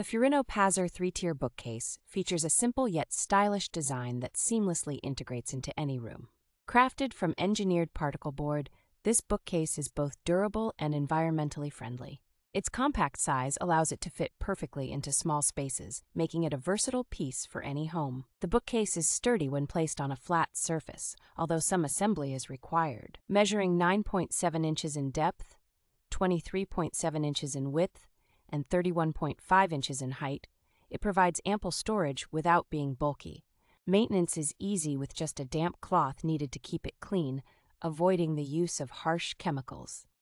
The Furinno Pasir three tier bookcase features a simple yet stylish design that seamlessly integrates into any room. Crafted from engineered particle board, this bookcase is both durable and environmentally friendly. Its compact size allows it to fit perfectly into small spaces, making it a versatile piece for any home. The bookcase is sturdy when placed on a flat surface, although some assembly is required. Measuring 9.7 inches in depth, 23.7 inches in width, and 31.5 inches in height, it provides ample storage without being bulky. Maintenance is easy with just a damp cloth needed to keep it clean, avoiding the use of harsh chemicals.